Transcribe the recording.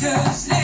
Cause